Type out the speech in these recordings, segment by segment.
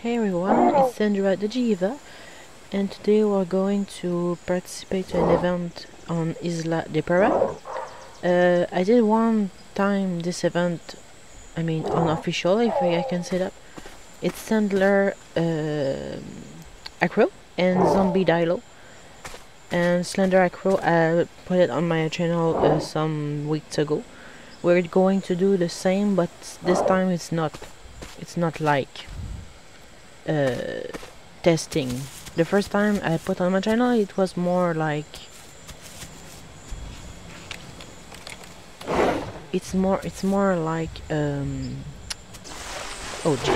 Hey everyone, it's Ceindra the Jiiva, and today we're going to participate to an event on Isla Deperra. Uh, I did one time this event, I mean unofficial if I can say that. It's Slender uh, Acro and Zombie Dilo. And Slender Acro, I put it on my channel uh, some weeks ago. We're going to do the same, but this time it's not, it's not like uh, testing. The first time I put on my channel, it was more like it's more it's more like um, oh gee,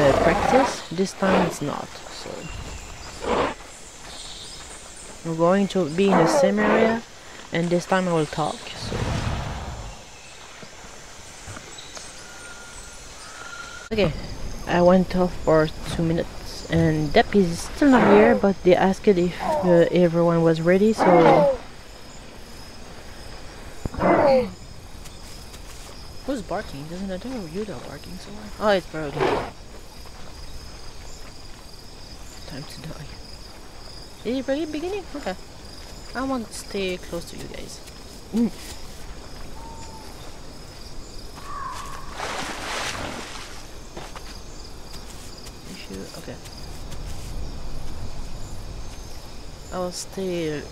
uh, practice. This time it's not. So we're going to be in the same area, and this time I will talk. So. Okay, I went off for two minutes and Depp is still not here but they asked if uh, everyone was ready so Who's barking? Doesn't it know you are barking somewhere? Oh it's Brody. Time to die. Is it really beginning? Okay. I want to stay close to you guys. Okay. I will stay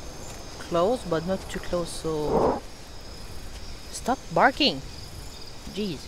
close, but not too close, so... Stop barking! Jeez.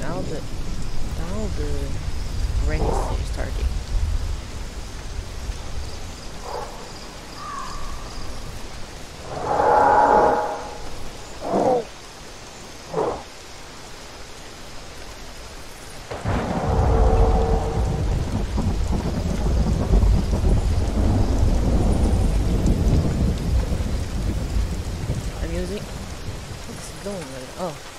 Now the now the rain is starting. I'm using what's going on? Oh.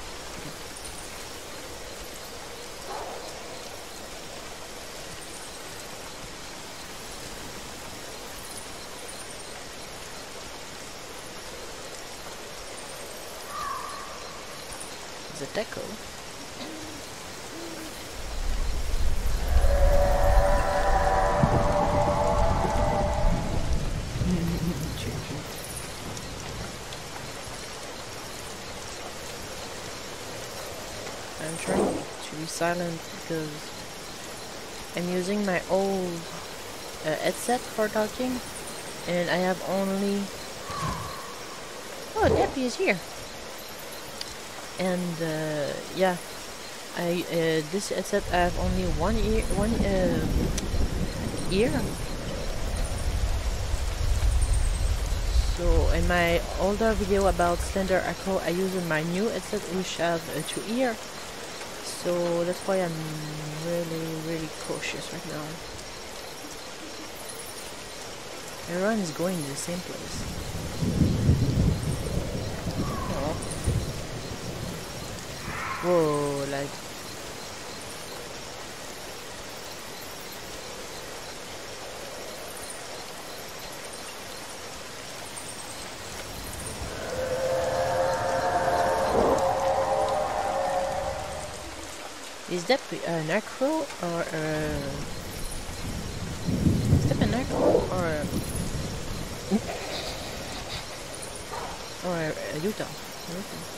The deco. I'm trying to be silent because I'm using my old uh, headset for talking and I have only... Oh, Deppy is here! And uh, yeah I uh, this headset I have only one ear one uh, ear so in my older video about Slender Acro I use my new headset which have uh, two ear so that's why I'm really really cautious right now. Everyone is going to the same place Whoa, like Is that an uh, acro or a... Is that an acro or a... or uh, a, a Utah? Okay.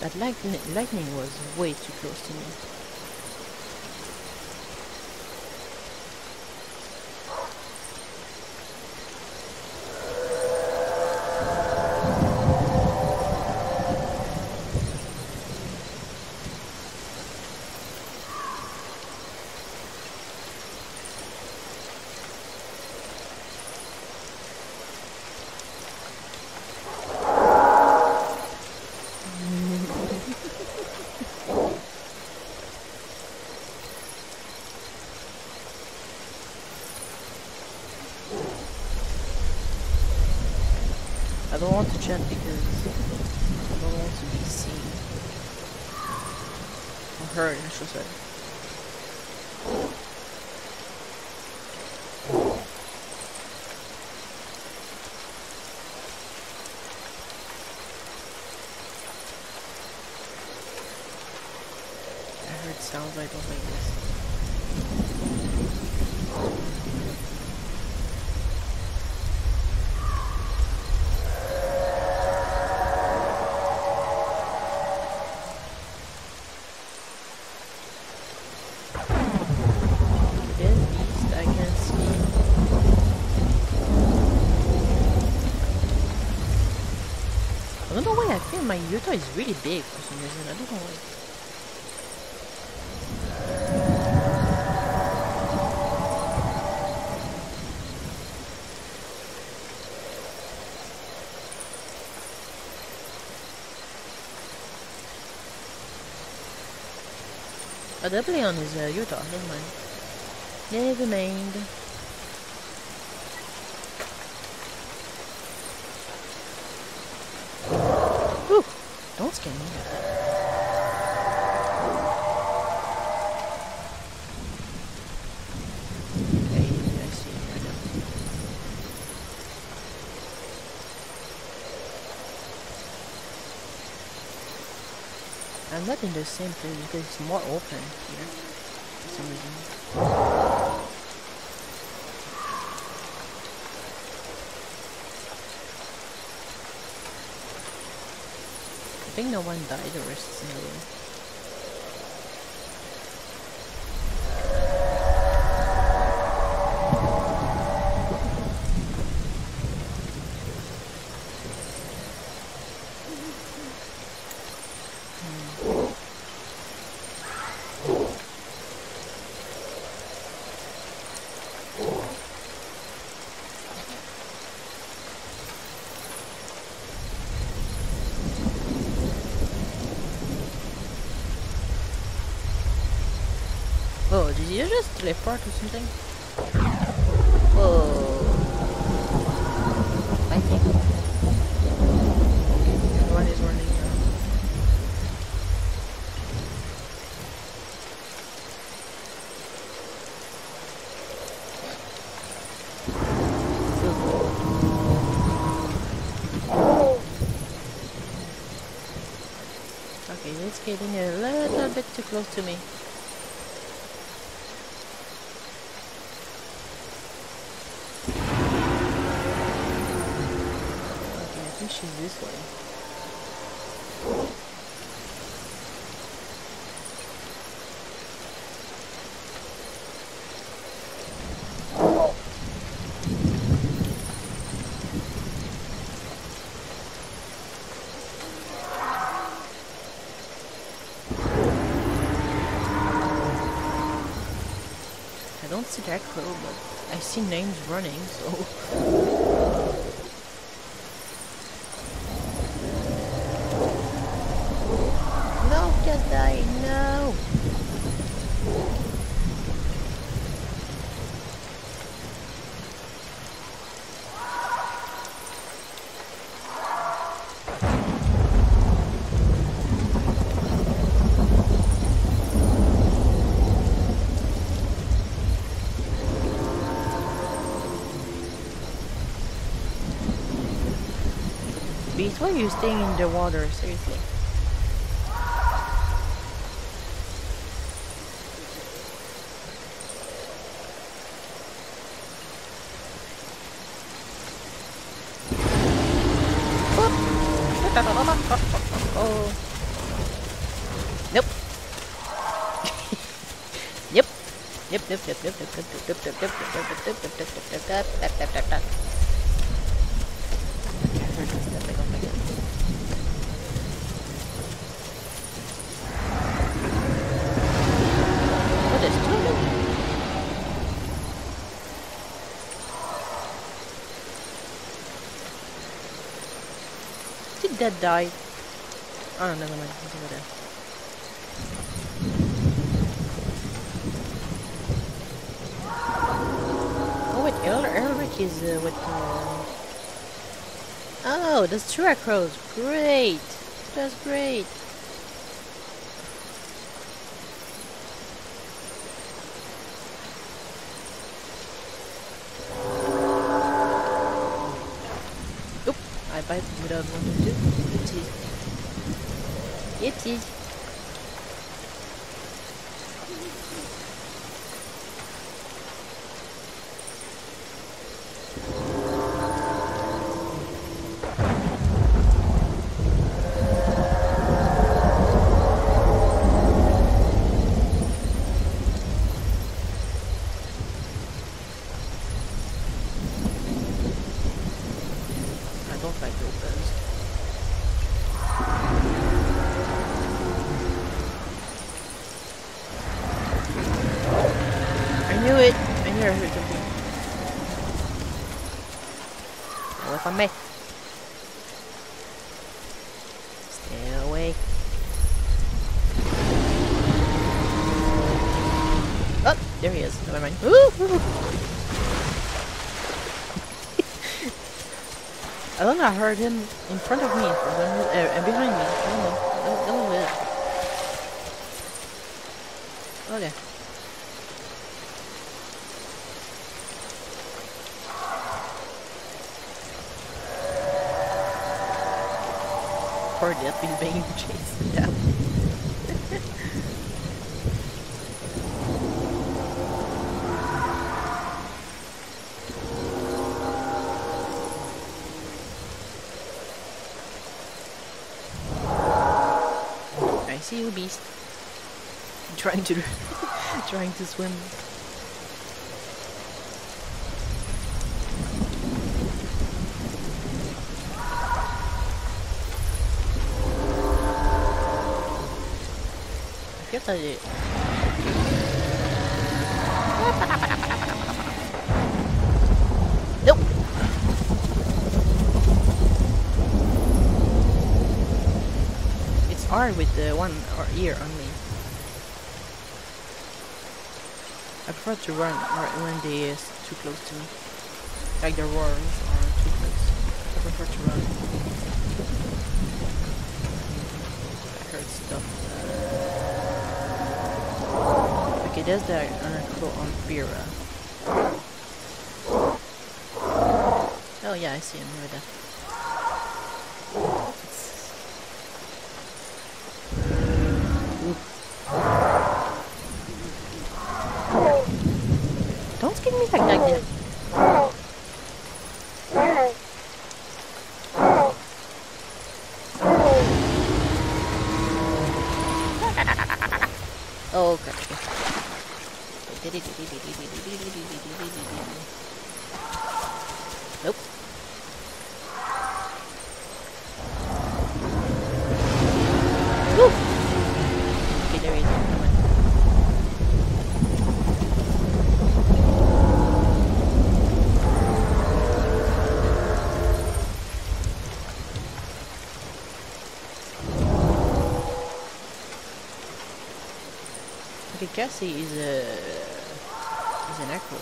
That lightning, lightning was way too close to me. don't want to chat because I don't want to be seen. Or heard, I should say. I heard sounds I don't like this. This beast I can see. I don't know why I feel my Utah is really big for some reason. I don't know why. They're playing on his uh, Utah. Never mind. Never mind. Whew. Don't scare me. Okay, I see. I know. Not in the same place because it's more open here for some reason. I think no one died, the rest is in the room. Oh, did you just teleport or something? Whoa. I think. Okay, everyone is running. Okay, it's getting a little bit too close to me. Okay, I think she's this way. I don't see that crow, but I see names running, so No, Jedi, no! Beast, why are you staying in the water? Seriously. Oh. Nope. Yep. Yep, yep, yep, yep, yep, yep, yep, yep, yep, yep, yep, yep, yep, yep, yep, yep, yep, yep, yep, yep. Okay, I heard them stepping on my head. Oh, there's two of them? Did that die? Oh, never mind. It's over there. Oh wait, El Elric is uh, with uh, Oh, that's two crows. Great. That's great. Without wanting to. 别急。Him in front of me uh, and behind me. I don't know. Okay. Poor Dip, he's being chased down. You, beast. Trying to, trying to swim. I guess I did. Nope. It's R with the one or ear only. I prefer to run when they is too close to me. Like the roars are too close. I prefer to run. I heard stuff. Okay, there's the article on Fira. Oh yeah, I see him right there. Skin me that, Dip. Oh, okay. Nope. Woo! Okay, there he is. Never mind. Okay, Cassie is a is an acro.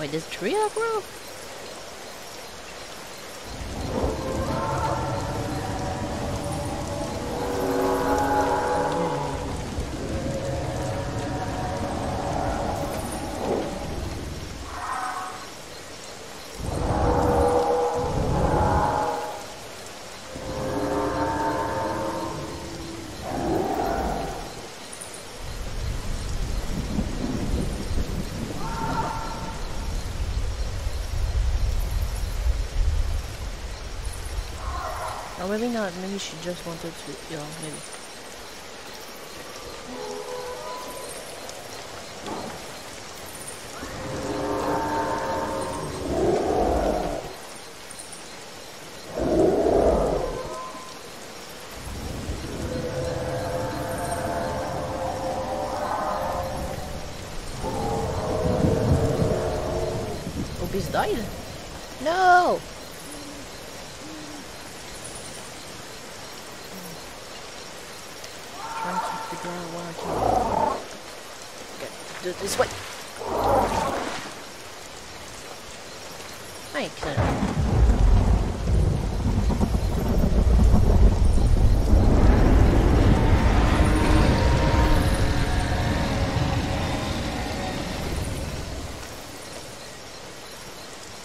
Wait, there's three acro? Oh, maybe not. Maybe she just wanted to. you know, maybe. Opie's died. No! ground one or two. Okay, do it this way. Excellent.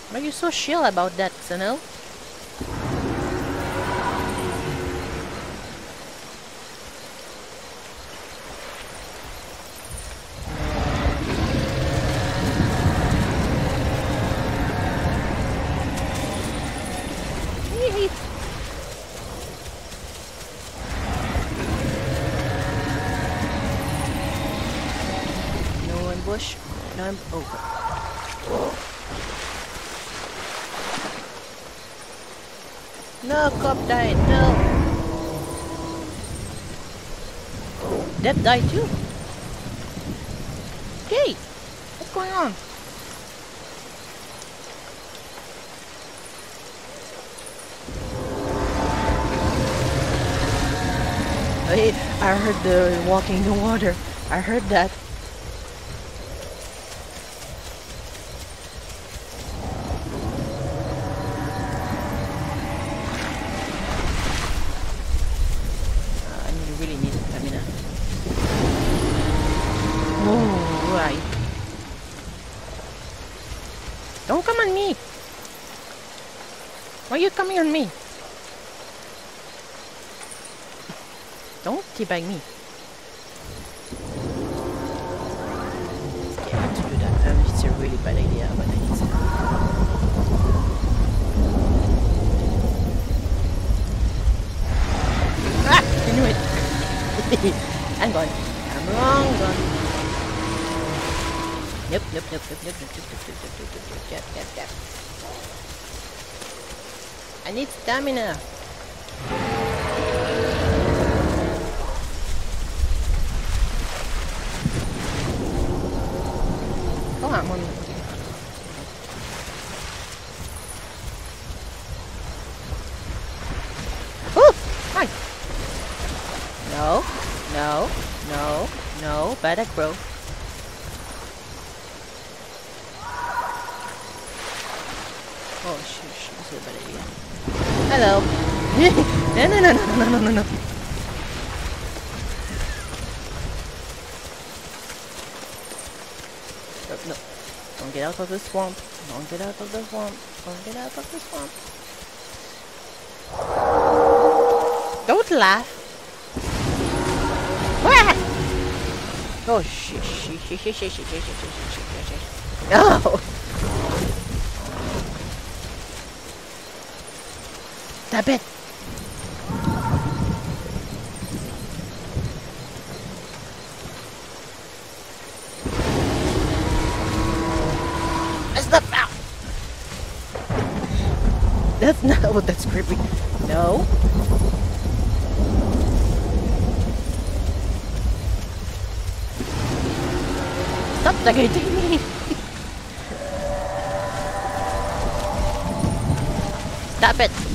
Why are you so chill about that, Sano? Yee. No ambush. No am- oh. No, cop died. No. That died too. Okay, what's going on? Hey, I heard the walking in the water. I heard that. Uh, I mean, really need stamina. Oh, right. Don't come on me. Why are you coming on me? Don't me. Scared to do that. Um, it's a really bad idea, but I need to. Ah! I knew it. I'm gone. I'm long gone. Nope, nope, nope, nope, nope, nope, nope, nope, nope, nope, nope, nope, nope, nope, nope. I need stamina. Come on, mommy. Oh, hi. No, no, no, no. Bad at bro. Oh. This is a bad idea. Hello. no, no, no, no, no, no, no. No, no. Don't get out of the swamp. Don't get out of the swamp. Don't get out of the swamp. Don't laugh. Oh shit, shit, shit, shit, shit, shit, shit, shit, shit, shit, shit. No! Stop it! Stop now! That's not what that's creepy. No. not gonna do me. Stop it.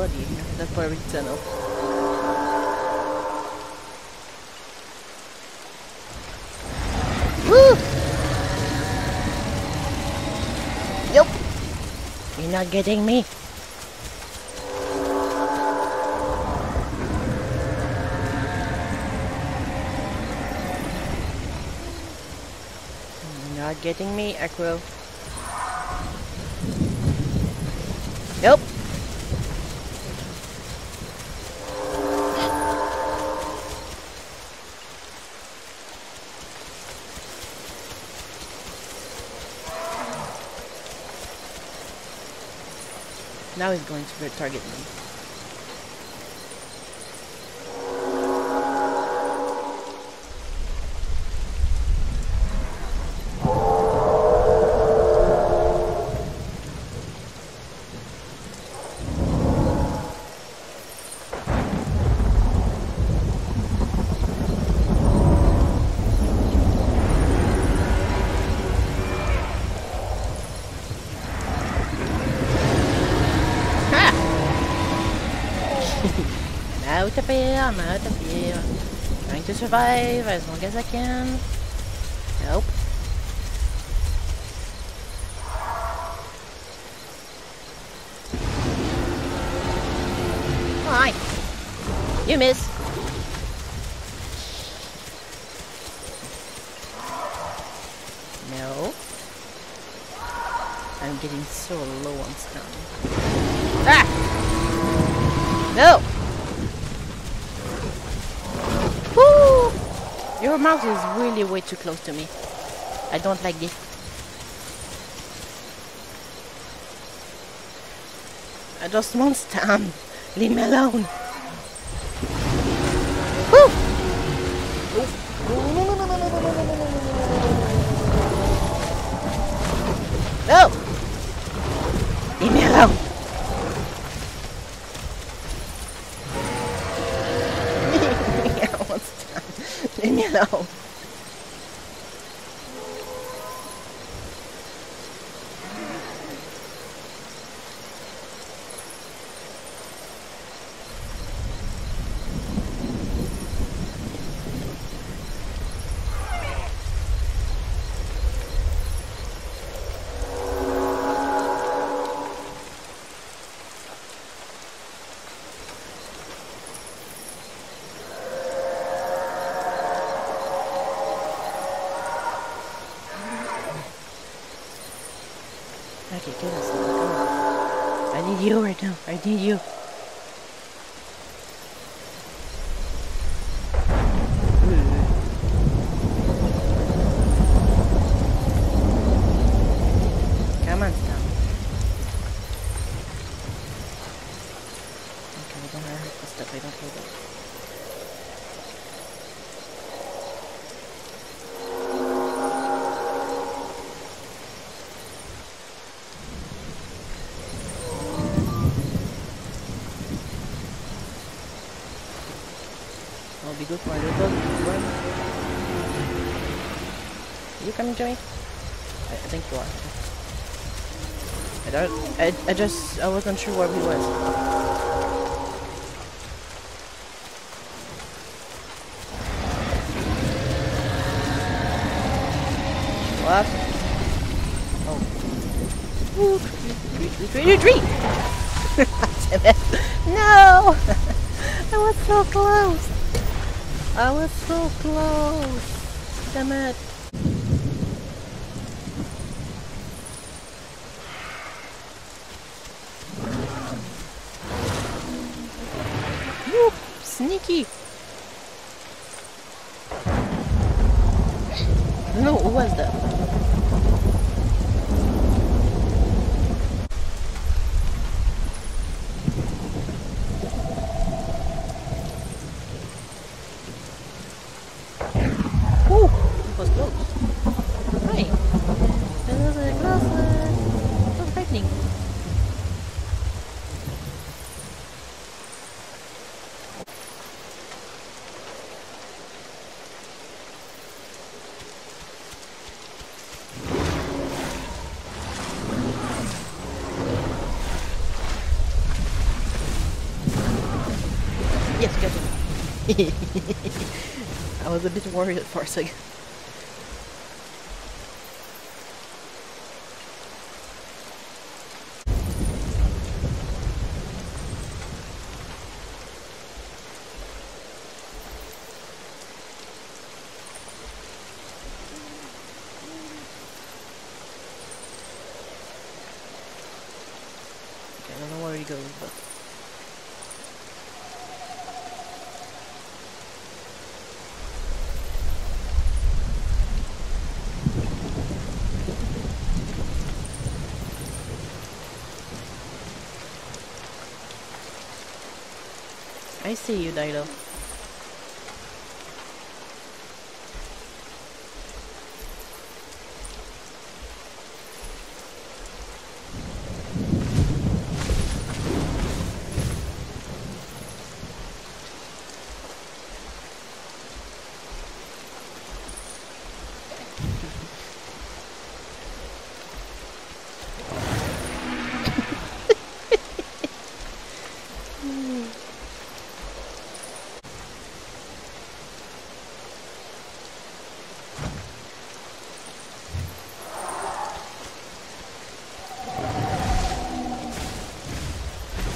Bolívia, da Tunnel. Woo! Nope. You're not getting me. You're not getting me, Aquil. Nope. Now he's going to target me. out of here, I'm out of here. Trying to survive as long as I can. Nope. Hi. You miss. No. I'm getting so low on stun. Ah! No! Woo! Your mouse is really way too close to me. I don't like this. I just want stand. Leave me alone. Woo! No! Leave me alone. I want stand. Leave me alone. Okay, kill us. Come on. I need you right now. I need you. Come on, stop. Okay, don't hurt the stuff. I don't care about. I'll be good for a little run. You coming to me? I, I think you are. I don't. I, I just. I wasn't sure where he was. What? Oh. Retreat, retreat, retreat! So close. Damn it. Whoop, sneaky. No, who was that? Whew, it was close. Right. That was a close one. So frightening. Yes, got it. I was a bit worried for a second. goes, but I see you, Dido.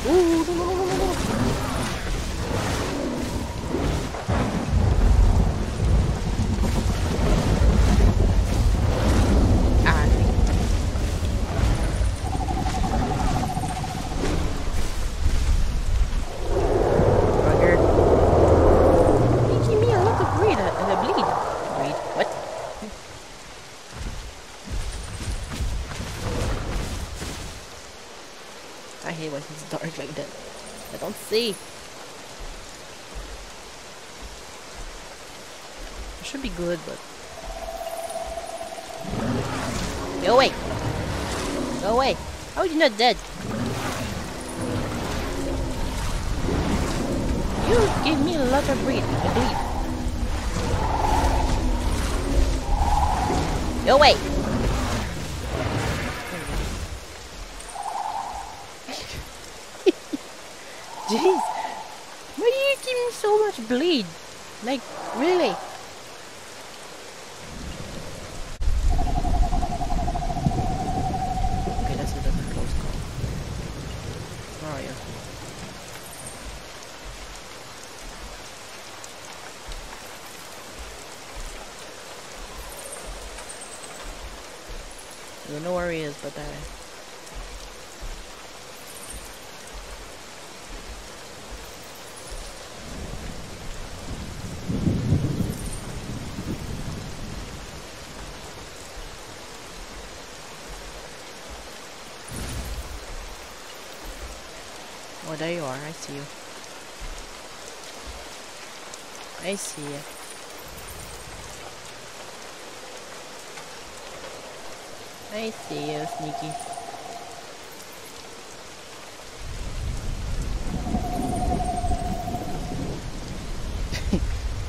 Ooh, no, no, no, no, no, no. Ah, Bugger. You give me a lot of bleed, uh, uh, bleed. Bleed, what? I hate when it's dark like that. I don't see. It should be good, but... Go away! Go away! How are you not dead? You give me a lot of bleed. bleed. Go away! Jeez! Why do you give me so much bleed? Like, really? Okay, that's a bit of a close call. Where are you? I don't know where he is, but uh, Oh, there you are. I see you. I see you. I see you, sneaky.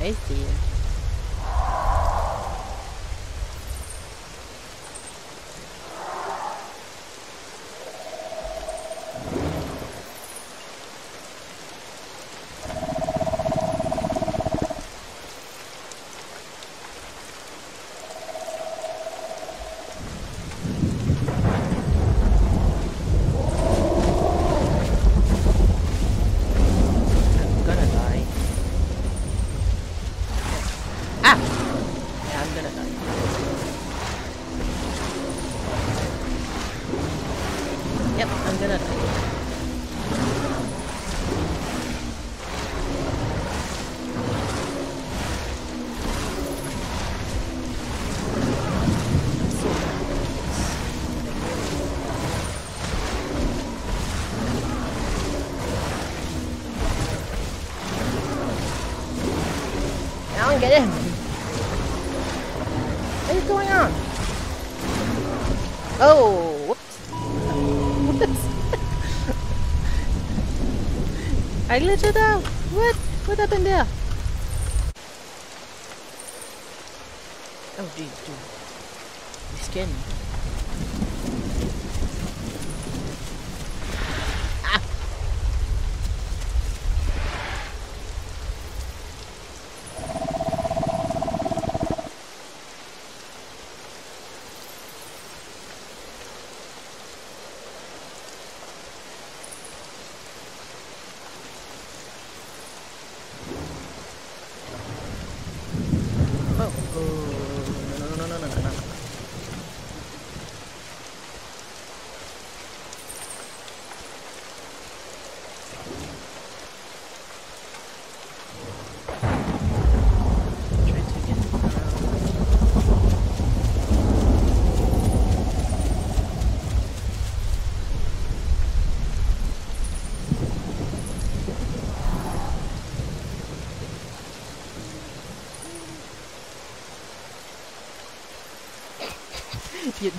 I see you. I'm gonna die. Ah! Yeah, I'm gonna die. Yep, I'm gonna die. I'm so What is going on? Oh, whoops. Whoops. I glitched it out. What? What happened there? Oh, jeez, dude. Scared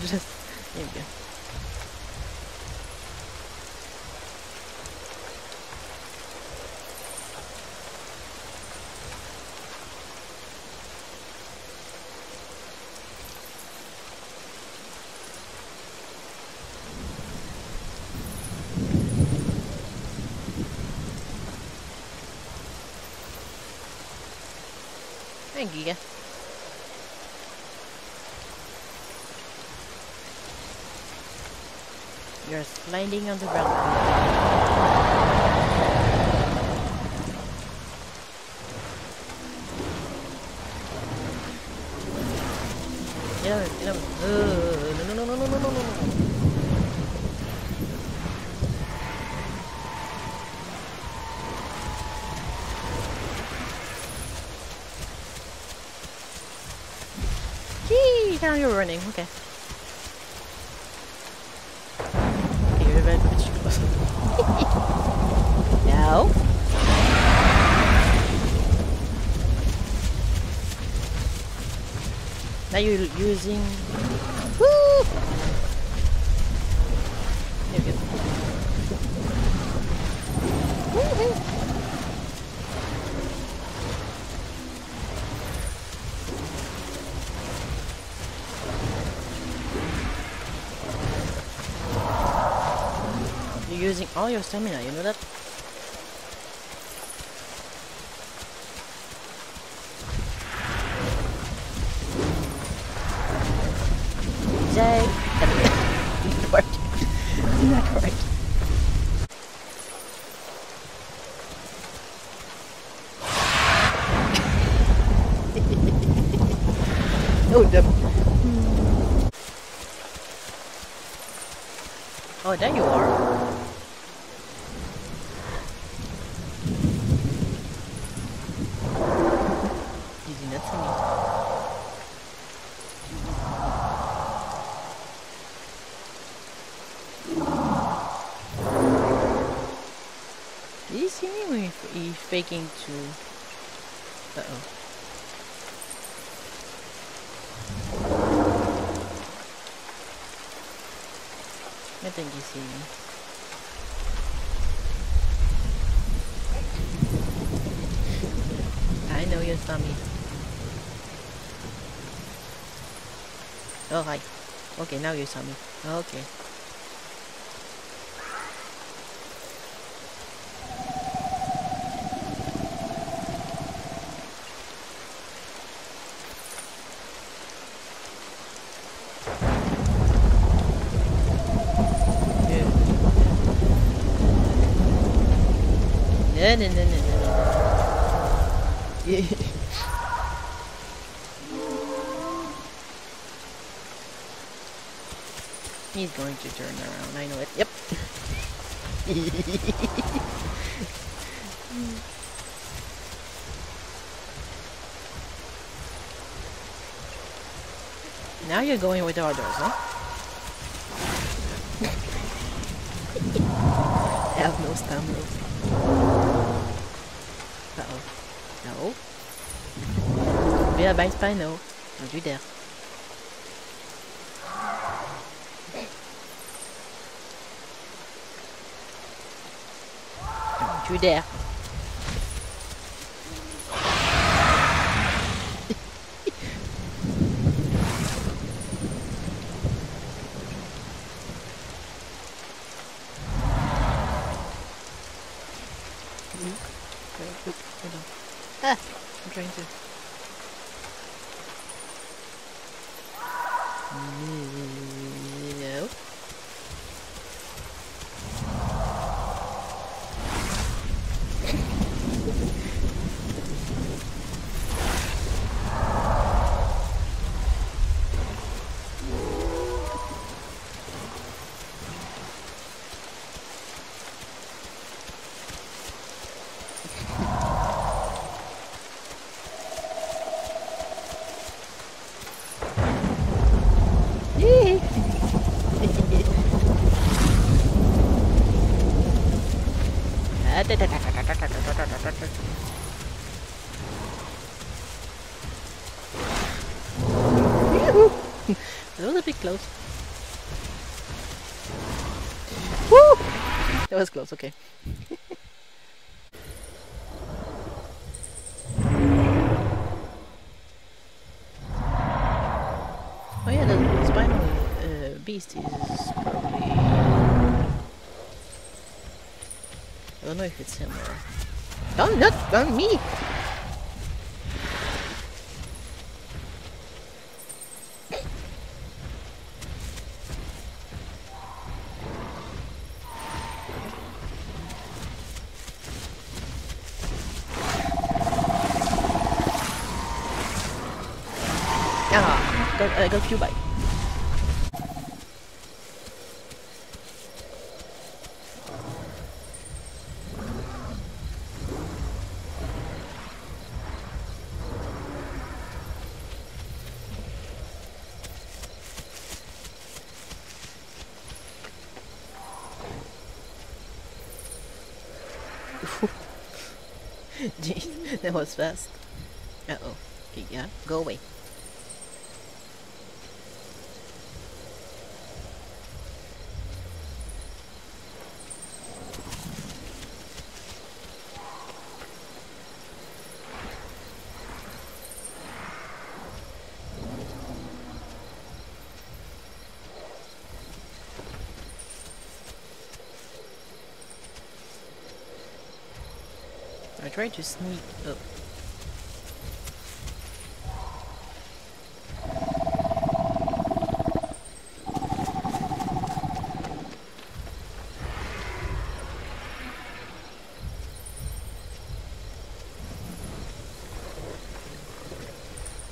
就是，也，也。landing on the ground. You're using all your stamina, you know that? Jay! Not work. Not work. oh, the... Oh, there you are. Easy nuts for me. Did you see me when he, faking to... Uh-oh. I think you see me. I know you saw me. Oh, hi. Okay, now you saw me. Okay. Yeah. No, no, no, no. He's going to turn around. I know it. Yep. now you're going with the others, huh? I have no stamina. Spino. Wer bei Spino? Und wieder. Und wieder. Was okay. oh yeah, the Spino uh, beast is probably... I don't know if it's him or... Don't on me! Got, I got. Jeez, that was fast. Uh oh. Okay, yeah, go away. To sneak up.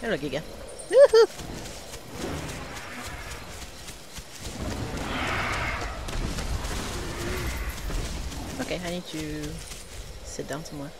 Hello, Giga. Okay, I need to sit down somewhere.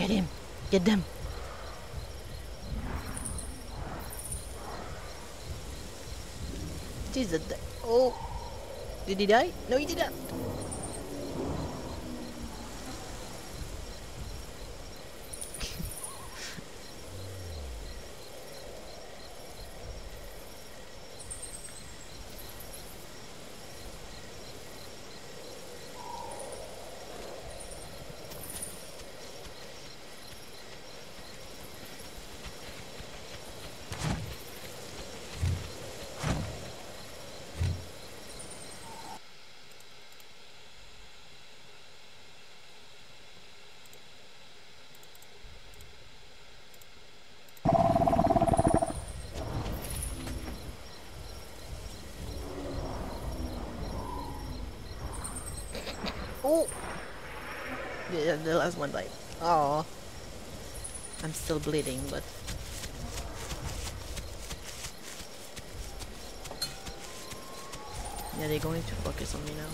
Get him! Get them! Jesus! Oh! Did he die? No, he didn't! Oh! The, the last one died. Oh. I'm still bleeding, but... Yeah, they're going to focus on me now.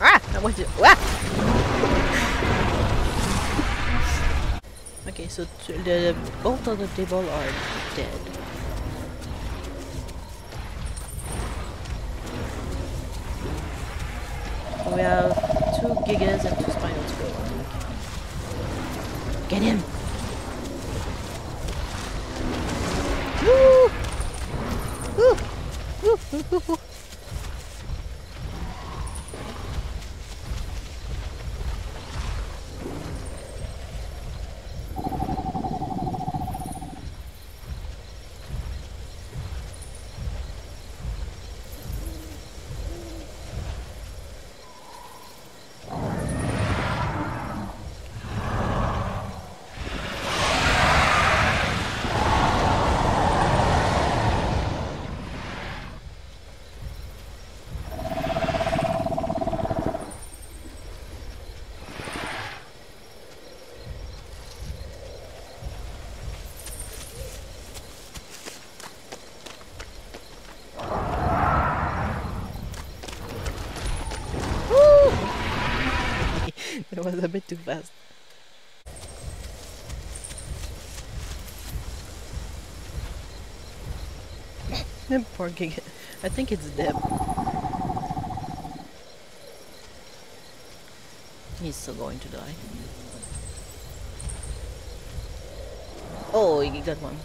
Ah! I want to... Ah! Okay, so the, both of the table are dead. So we have two gigas and two Spino to go on. Get him! Woo! Woo! Woo! Woo! Woo! Woo! was a bit too fast. Poor gig. I think it's Deb. He's still going to die. Oh, he got one.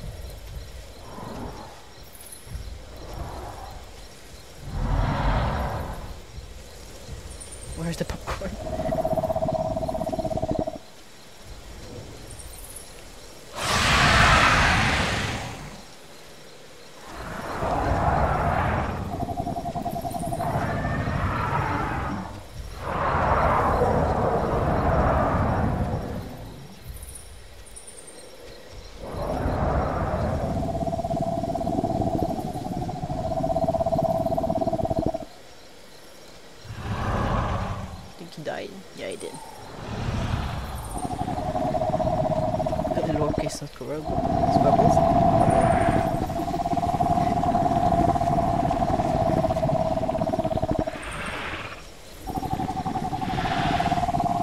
Where's the popcorn? I think he died. Yeah, he did. Uh, Lowercase not squirrel- squirrels.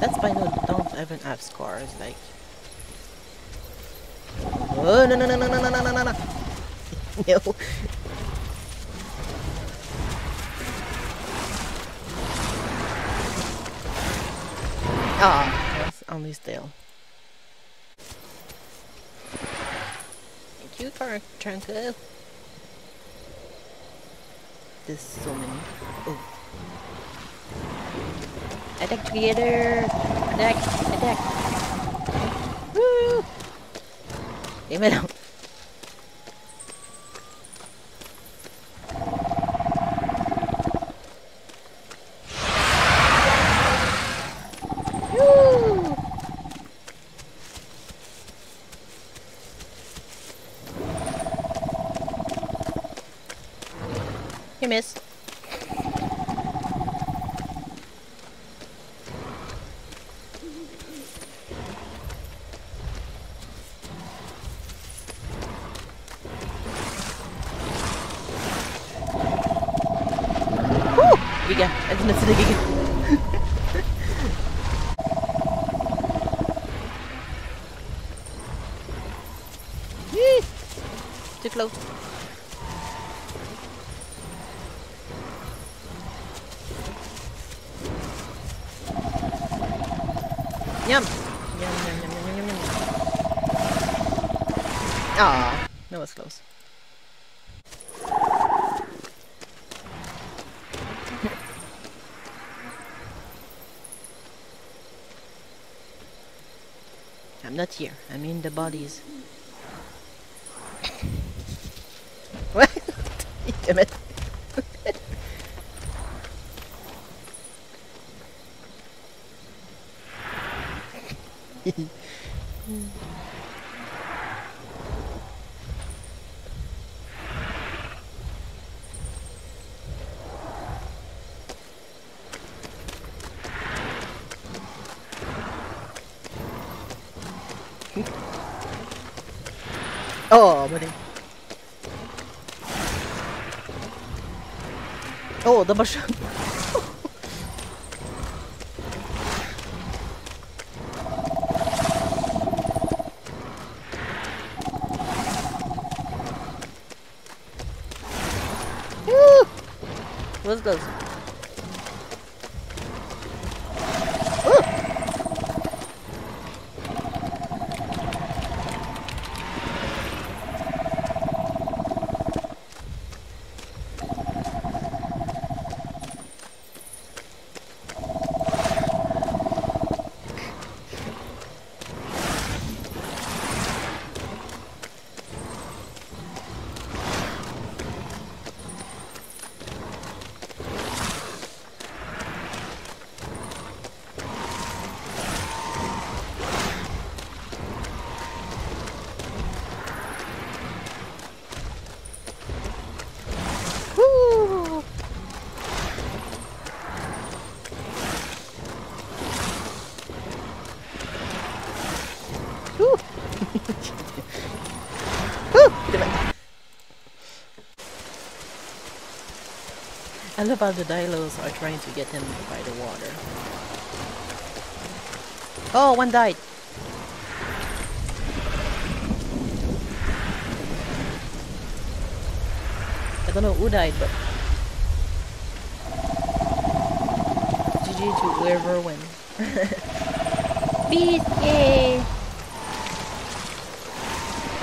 That's why no don't even have scars like Oh no no no no no no no no no no Ah, that's on his tail. Thank you for Trunko. There's so many. Oh. Attack together! Attack! Attack! Woo! Leave it out. Woo! You missed. Woo! Giga. Ito na sila giga. Yee! Too close. Yum! Yum, yum, yum, yum, yum, yum, yum. Aw, that was close. I'm not here. I'm in the bodies. what? Damn it. oh, смотри. О, да большой. Let's go. Love the Dilos are trying to get him by the water. Oh, one died. I don't know who died, but GG to whoever win. Beast, yay!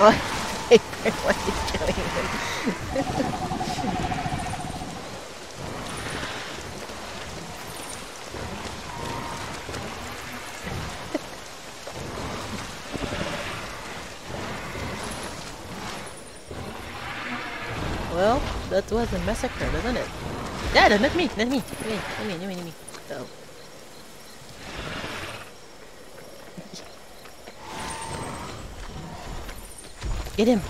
Oh, killing him. that was a massacre, wasn't it? Yeah, not me, not me. Not me, not me, not me, not me. Oh. Get him!